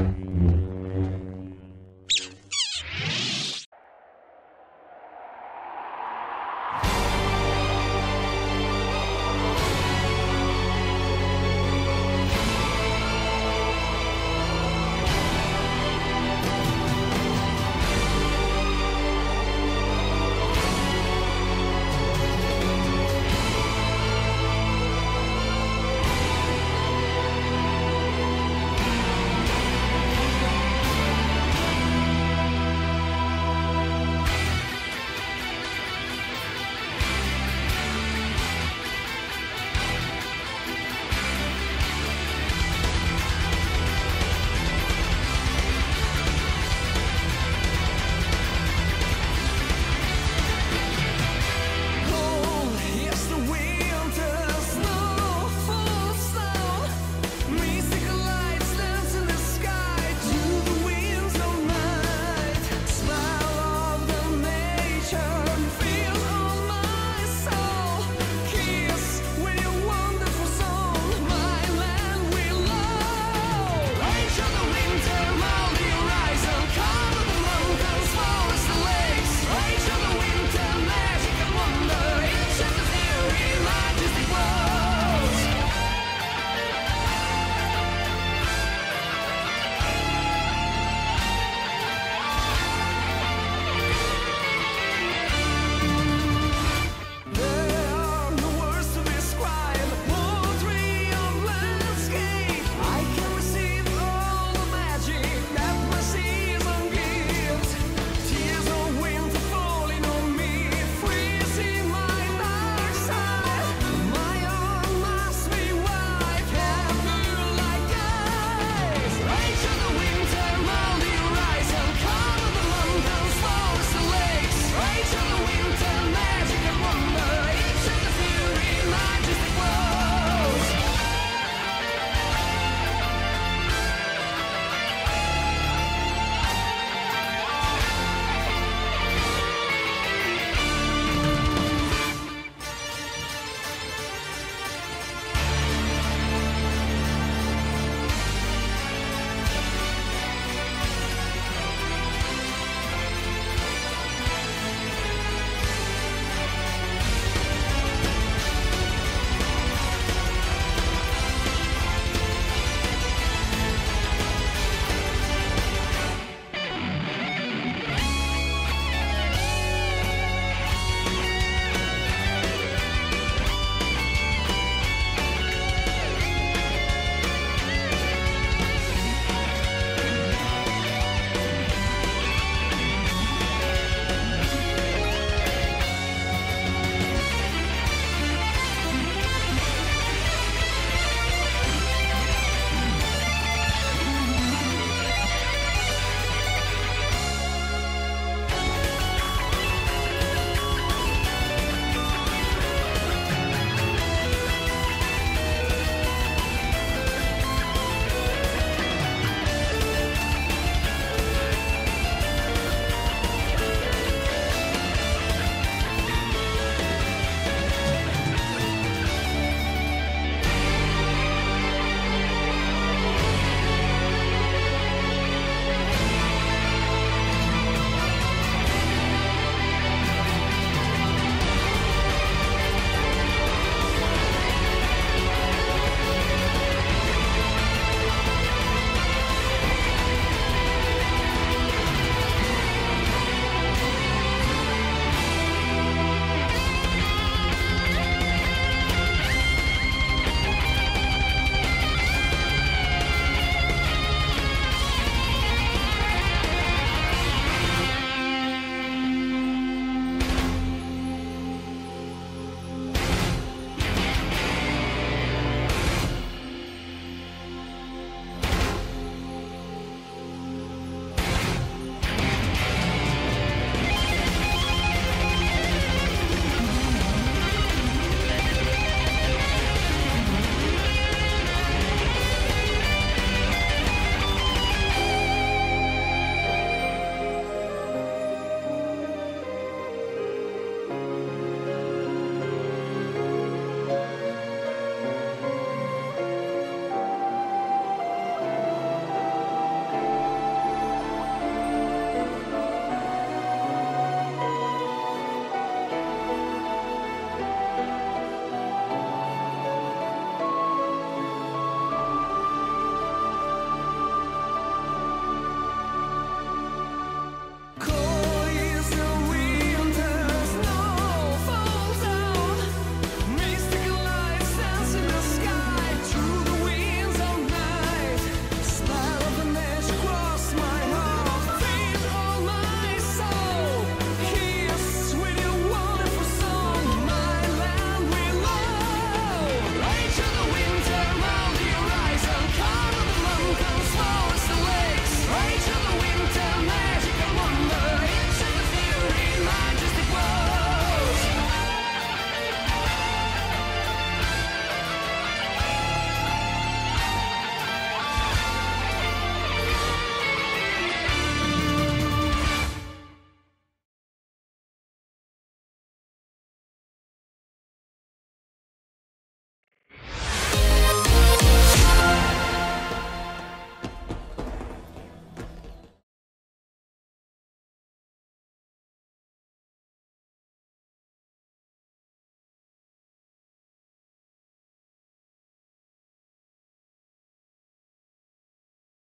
Bye.